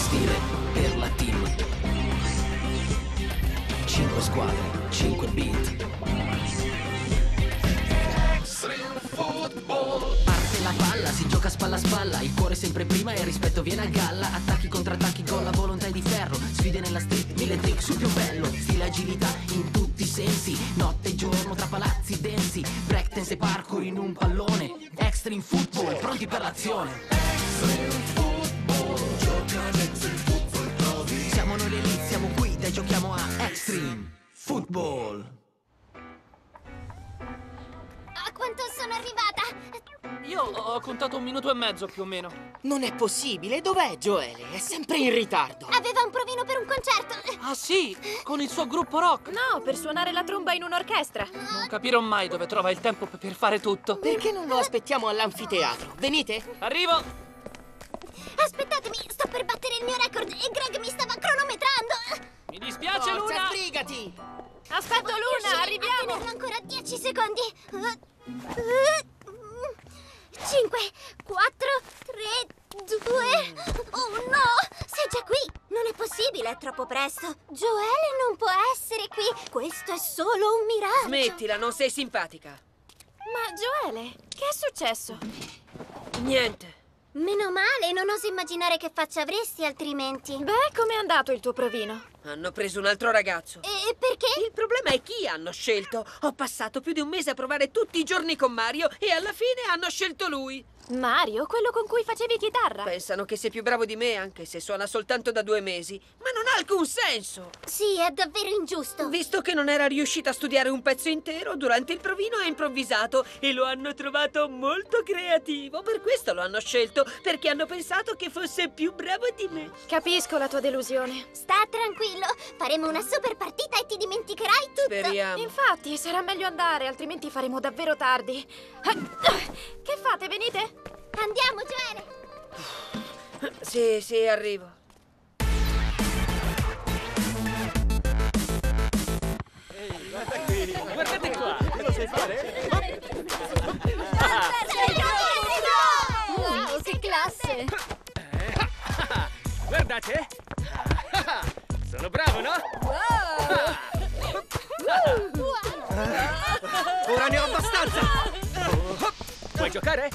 gestire per la team. 5 squadre, 5 beat. Parte la palla, si gioca spalla a spalla, il cuore sempre prima e il rispetto viene a galla. Attacchi, contrattacchi, gol, la volontà è di ferro. Sfide nella street, mille trick sul più bello. Stile agilità in tutti i sensi. Notte e giorno tra palazzi densi. Breakdance e parkour in un pallone. Extreme football, pronti per l'azione. Siamo noi l'elite, siamo qui e giochiamo a Extreme Football. A quanto sono arrivata? Io ho contato un minuto e mezzo più o meno. Non è possibile, dov'è Joele? È sempre in ritardo. Aveva un provino per un concerto. Ah sì, con il suo gruppo rock. No, per suonare la tromba in un'orchestra. Non capirò mai dove trova il tempo per fare tutto. Perché non lo aspettiamo all'anfiteatro? Venite? Arrivo! Aspettatemi, sto per battere il mio record e Greg mi stava cronometrando. Mi dispiace, Forza, Luna! sbrigati! Aspetta, Voglio Luna, arriviamo! tenerlo ancora 10 secondi. 5, 4, 3, 2... Oh no! Sei già qui! Non è possibile, è troppo presto. Joele non può essere qui. Questo è solo un miraggio. Smettila, non sei simpatica. Ma Joele, che è successo? Niente. Meno male, non oso immaginare che faccia avresti altrimenti. Beh, com'è andato il tuo provino? Hanno preso un altro ragazzo. E perché? Il problema è chi hanno scelto. Ho passato più di un mese a provare tutti i giorni con Mario e alla fine hanno scelto lui. Mario, quello con cui facevi chitarra. Pensano che sei più bravo di me anche se suona soltanto da due mesi. Ma non ha alcun senso. Sì, è davvero ingiusto. Visto che non era riuscita a studiare un pezzo intero, durante il provino ha improvvisato e lo hanno trovato molto creativo. Per questo lo hanno scelto, perché hanno pensato che fosse più bravo di me. Capisco la tua delusione. Sta tranquillo, faremo una super partita e ti dimenticherai tutto. Speriamo. Infatti, sarà meglio andare, altrimenti faremo davvero tardi. Che fate, venite? Andiamo, Joele. Sì, sì, arrivo. Guardate qua! Lo sai fare? Wow, che classe! Guardate! Sono bravo, no? Ora ne ho abbastanza! Vuoi giocare?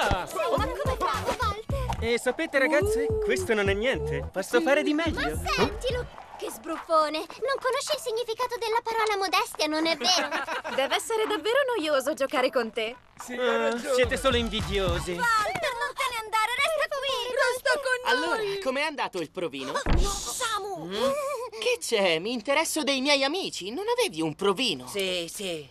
Ma come fa, Walter? E sapete ragazze, questo non è niente. Posso fare di Ma meglio. sentilo! Che sbruffone! Non conosce il significato della parola modestia, non è vero? Deve essere davvero noioso giocare con te. Ah, siete solo invidiosi. Walter, non te ne andare, resta qui! Resta con Allora, com'è andato il provino? Samu! Che c'è? Mi interesso dei miei amici. Non avevi un provino? Sì, sì.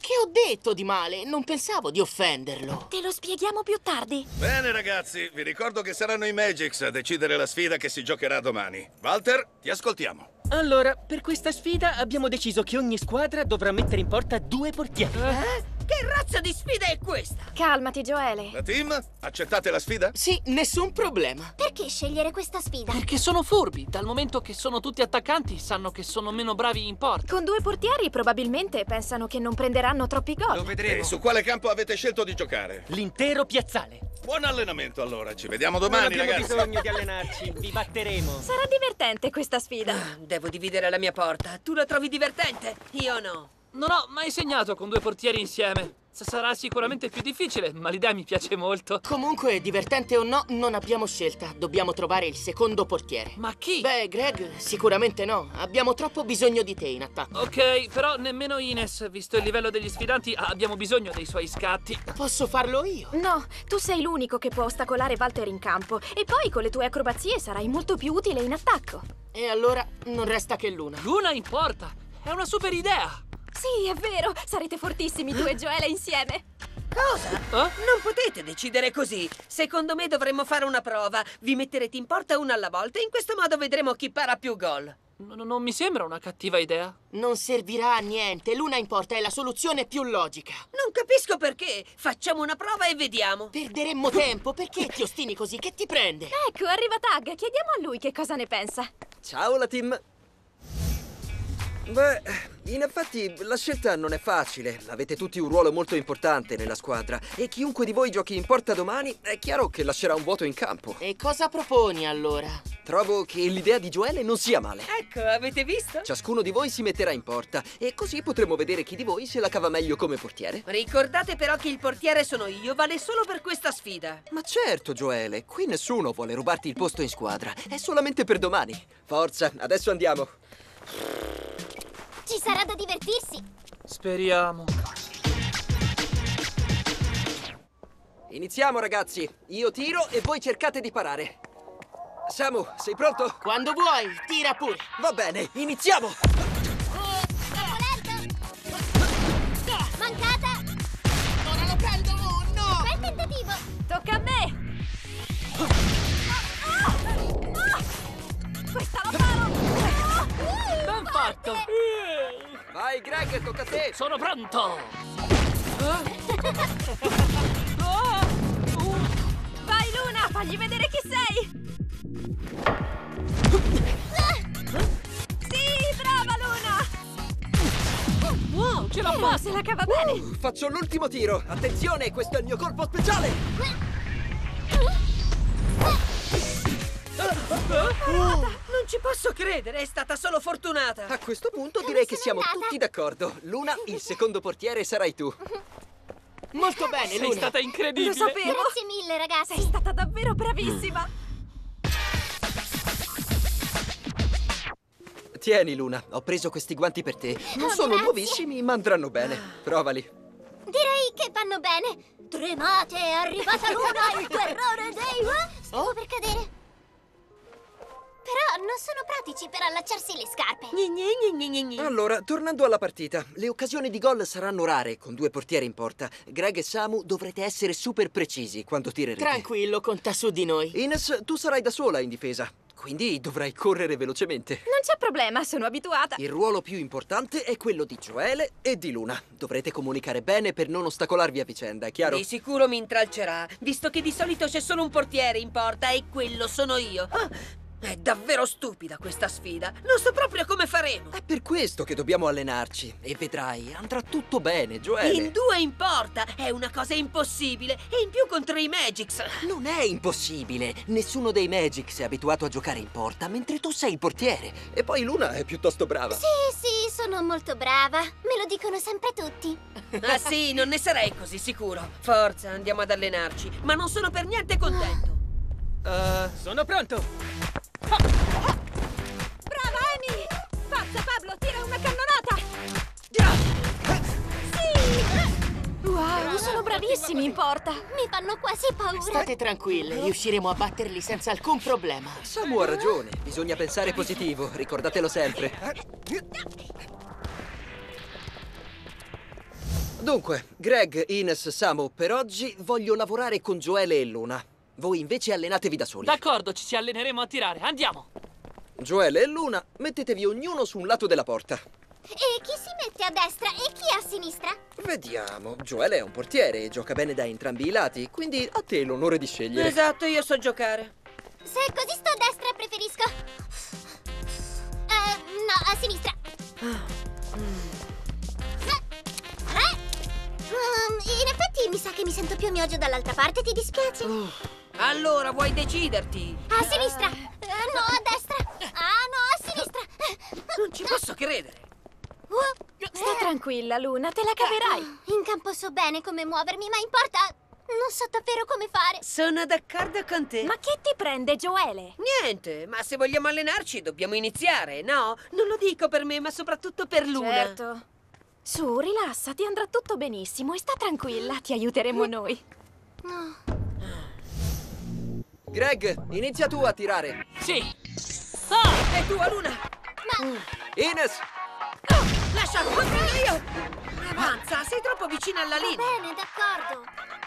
Che ho detto di male? Non pensavo di offenderlo. Te lo spieghiamo più tardi. Bene ragazzi, vi ricordo che saranno i Magics a decidere la sfida che si giocherà domani. Walter, ti ascoltiamo. Allora, per questa sfida abbiamo deciso che ogni squadra dovrà mettere in porta due portieri. Eh? Che razza di sfida è questa? Calmati, Joele. La team, accettate la sfida? Sì, nessun problema. Perché scegliere questa sfida? Perché sono furbi. Dal momento che sono tutti attaccanti, sanno che sono meno bravi in porta. Con due portieri probabilmente pensano che non prenderanno troppi gol. Lo E vedremo. su quale campo avete scelto di giocare? L'intero piazzale. Buon allenamento allora, ci vediamo Non domani abbiamo ragazzi. bisogno di allenarci. Vi batteremo. Sarà divertente questa sfida. Devo dividere la mia porta. Tu la trovi divertente? Io no. Non ho mai segnato con due portieri insieme. Sarà sicuramente più difficile, ma l'idea mi piace molto. Comunque, divertente o no, non abbiamo scelta. Dobbiamo trovare il secondo portiere. Ma chi? Beh, Greg, sicuramente no. Abbiamo troppo bisogno di te in attacco. Ok, però nemmeno Ines, visto il livello degli sfidanti, abbiamo bisogno dei suoi scatti. Posso farlo io? No, tu sei l'unico che può ostacolare Walter in campo. E poi con le tue acrobazie sarai molto più utile in attacco. E allora non resta che l'una. Luna in porta! È una super idea! Sì, è vero. Sarete fortissimi tu e Joele insieme. Cosa? Eh? Non potete decidere così. Secondo me dovremmo fare una prova. Vi metterete in porta una alla volta e in questo modo vedremo chi para più gol. N- non mi sembra una cattiva idea. Non servirà a niente. L'una in porta è la soluzione più logica. Non capisco perché. Facciamo una prova e vediamo. Perderemmo tempo. Perché ti ostini così? Che ti prende? Ecco, arriva Tag. Chiediamo a lui che cosa ne pensa. Ciao la team. Beh, in effetti la scelta non è facile. Avete tutti un ruolo molto importante nella squadra e chiunque di voi giochi in porta domani è chiaro che lascerà un vuoto in campo. E cosa proponi allora? Trovo che l'idea di Joele non sia male. Ecco, avete visto? Ciascuno di voi si metterà in porta e così potremo vedere chi di voi se la cava meglio come portiere. Ricordate però che il portiere sono io, vale solo per questa sfida. Ma certo, Joele, qui nessuno vuole rubarti il posto in squadra. È solamente per domani. Forza, adesso andiamo. Ci sarà da divertirsi. Speriamo. Iniziamo, ragazzi. Io tiro e voi cercate di parare. Samu, sei pronto? Quando vuoi, tira pure. Va bene, iniziamo! Mancata. Ora lo prendo! Oh, no! Bel tentativo. Tocca a me! Questa la farò! Ben fatto! Vai, Greg, tocca a te! Sono pronto! Vai Luna, fagli vedere chi sei! Sì, brava Luna! Wow, ce l'ha Oh, fatta! se la cava bene! Faccio l'ultimo tiro! Attenzione, questo è il mio colpo speciale! Ci posso credere, è stata solo fortunata. A questo punto direi che siamo andata? tutti d'accordo. Luna, il secondo portiere sarai tu. Molto bene, Sei Luna. stata incredibile! Lo sapevo! Grazie mille, ragazzi. Sei stata davvero bravissima! Tieni, Luna, ho preso questi guanti per te. Non Oh, sono grazie. nuovissimi, ma andranno bene. Provali. Direi che vanno bene. Tremate, è arrivata Luna, il terrore dei... Eh, Stavo per cadere. Non sono pratici per allacciarsi le scarpe. Gni, gni, gni, gni, gni. Allora, tornando alla partita, le occasioni di gol saranno rare con due portieri in porta. Greg e Samu dovrete essere super precisi quando tirerete. Tranquillo, conta su di noi. Ines, tu sarai da sola in difesa, quindi dovrai correre velocemente. Non c'è problema, sono abituata. Il ruolo più importante è quello di Joele e di Luna. Dovrete comunicare bene per non ostacolarvi a vicenda, è chiaro? Di sicuro mi intralcerà, visto che di solito c'è solo un portiere in porta e quello sono io. Ah, è davvero stupida questa sfida. Non so proprio come faremo. È per questo che dobbiamo allenarci. E vedrai, andrà tutto bene, Joele. In due in porta è una cosa impossibile e in più contro i Magics. Non è impossibile. Nessuno dei Magics è abituato a giocare in porta, mentre tu sei il portiere. E poi Luna è piuttosto brava. Sì, sì, sono molto brava. Me lo dicono sempre tutti. Ah sì, non ne sarei così sicuro. Forza, andiamo ad allenarci. Ma non sono per niente contento. Uh, sono pronto! Brava Amy! Forza Pablo, tira una cannonata! Sì! Wow, sono bravissimi in porta! Mi fanno quasi paura. State tranquille, riusciremo a batterli senza alcun problema. Samu ha ragione, bisogna pensare positivo, ricordatelo sempre. Dunque, Greg, Ines, Samu, per oggi voglio lavorare con Joele e Luna. Voi invece allenatevi da soli. D'accordo, ci alleneremo a tirare. Andiamo! Joele e Luna, mettetevi ognuno su un lato della porta. E chi si mette a destra e chi a sinistra? Vediamo, Joele è un portiere e gioca bene da entrambi i lati, quindi a te l'onore di scegliere. Esatto, io so giocare. Se così sto a destra preferisco. Eh, no, a sinistra. Um, in effetti mi sa che mi sento più a mio agio dall'altra parte, ti dispiace? Allora, vuoi deciderti? A sinistra! Eh, no, a destra! Ah, no, a sinistra! Non ci posso credere. Uh, Sta tranquilla, Luna, te la caverai! in campo so bene come muovermi, ma in porta non so davvero come fare. Sono d'accordo con te. Ma che ti prende, Joele? Niente, ma se vogliamo allenarci dobbiamo iniziare, no? Non lo dico per me, ma soprattutto per Luna. Certo. Su, rilassati, andrà tutto benissimo e sta tranquilla, ti aiuteremo noi. Greg, inizia tu a tirare. Sì! E tu, Luna? Ines, Lascia, controllo io! Avanza, sei troppo vicina alla linea. Bene, d'accordo.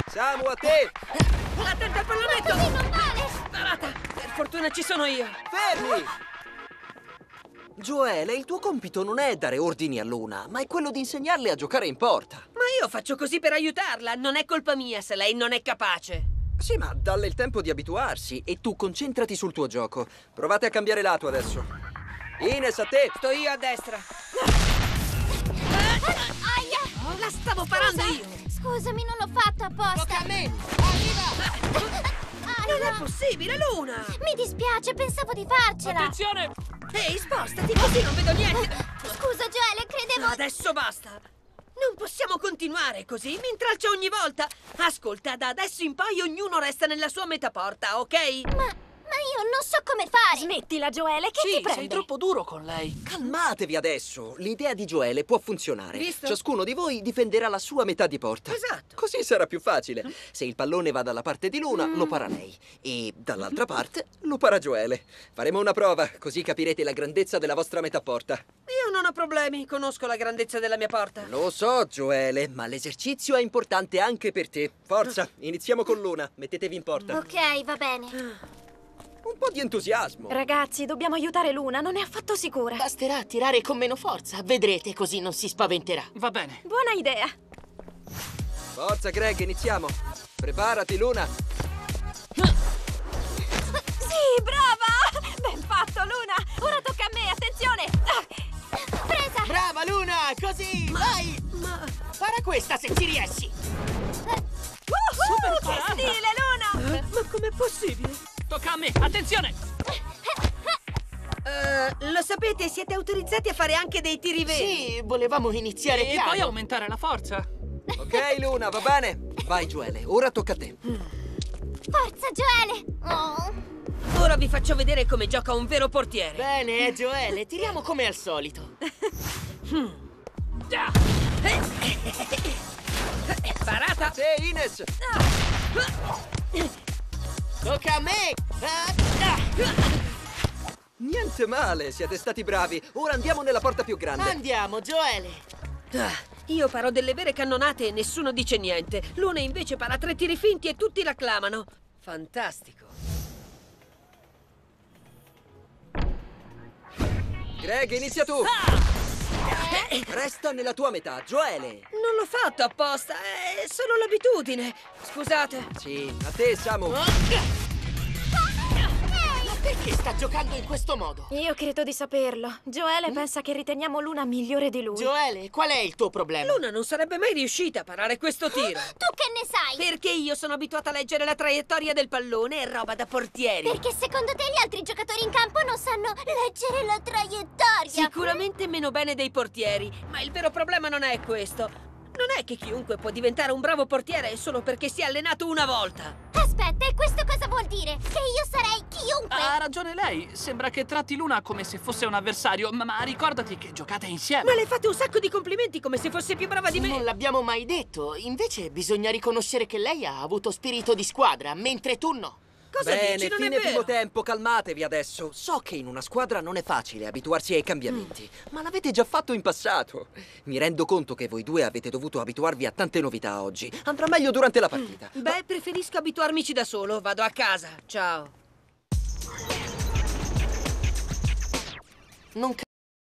Samu a te. Attenta al pallonetto! Così non vale. Sparata! Per fortuna ci sono io. Fermi! Joele, il tuo compito non è dare ordini a Luna, ma è quello di insegnarle a giocare in porta. Ma io faccio così per aiutarla. Non è colpa mia se lei non è capace. Sì, ma dalle il tempo di abituarsi e tu concentrati sul tuo gioco. Provate a cambiare lato adesso. Ines, a te! Sto io a destra. Aia! La stavo parando io. Scusami, non l'ho fatto apposta. Tocca a me! Arriva! Non è Aia! possibile, Luna! Mi dispiace, pensavo di farcela. Attenzione! Ehi, spostati, così non vedo niente. Scusa, Joele, credevo... Adesso basta. Non possiamo continuare così, mi intralcia ogni volta. Ascolta, da adesso in poi ognuno resta nella sua metaporta, ok? Ma... Ma io non so come fare. Smettila, Joele, che Sì, ti prende? sei troppo duro con lei. Calmatevi adesso! L'idea di Joele può funzionare. Visto? Ciascuno di voi difenderà la sua metà di porta. Esatto. Così sarà più facile. Se il pallone va dalla parte di Luna, lo para lei. E dall'altra parte lo para Joele. Faremo una prova, così capirete la grandezza della vostra metà porta. Io non ho problemi, conosco la grandezza della mia porta. Lo so, Joele, ma l'esercizio è importante anche per te. Forza, iniziamo con Luna. Mettetevi in porta. Ok, va bene. Un po' di entusiasmo. Ragazzi, dobbiamo aiutare Luna, non è affatto sicura. Basterà tirare con meno forza. Vedrete, così non si spaventerà. Va bene. Buona idea. Forza, Greg, iniziamo. Preparati, Luna. Sì, brava! Ben fatto, Luna! Ora tocca a me, attenzione! Ah, Presa! Brava, Luna! Così! Vai! Ma... Para questa se ci riesci! Uhuh, che stile, Luna! eh, ma com'è possibile? Tocca a me. Attenzione! Eh, lo sapete, siete autorizzati a fare anche dei tiri veri. Sì, volevamo iniziare E piano. poi aumentare la forza. Ok, Luna, va bene. Vai, Joele, ora tocca a te. Forza, Joele! Oh. Ora vi faccio vedere come gioca un vero portiere. Bene, eh, Joele, tiriamo come al solito. Parata! Sì, Ines! Tocca a me! Ah, ah. Niente male, siete stati bravi. Ora andiamo nella porta più grande. Andiamo, Joele! Ah, io paro delle vere cannonate e nessuno dice niente. Luna invece para tre tiri finti e tutti l'acclamano. Fantastico. Greg, inizia tu. Resta nella tua metà, Joele. Non l'ho fatto apposta, è solo l'abitudine. Scusate. Sì, a te, Samu. Ma perché sta giocando in questo modo? Io credo di saperlo. Joele pensa che riteniamo Luna migliore di lui. Joele, qual è il tuo problema? Luna non sarebbe mai riuscita a parare questo tiro. Tu che ne sai? Perché io sono abituata a leggere la traiettoria del pallone e roba da portieri. Perché secondo te gli altri giocatori in campo non sanno leggere la traiettoria? Sicuramente meno bene dei portieri, ma il vero problema non è questo. Non è che chiunque può diventare un bravo portiere solo perché si è allenato una volta. Aspetta, e questo cosa vuol dire? Che io sarei chiunque? Ha ragione lei. Sembra che tratti Luna come se fosse un avversario, ma, ma ricordati che giocate Ma insieme. le fate un sacco di complimenti come se fosse più brava di me. Non l'abbiamo mai detto. Invece bisogna riconoscere che lei ha avuto spirito di squadra, mentre tu no. Cosa Bene, dici? Non fine primo tempo, calmatevi adesso. So che in una squadra non è facile abituarsi ai cambiamenti, ma l'avete già fatto in passato. Mi rendo conto che voi due avete dovuto abituarvi a tante novità oggi. Andrà meglio durante la partita. Beh, preferisco abituarmici da solo. Vado a casa. Ciao. Non